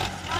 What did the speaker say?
Oh.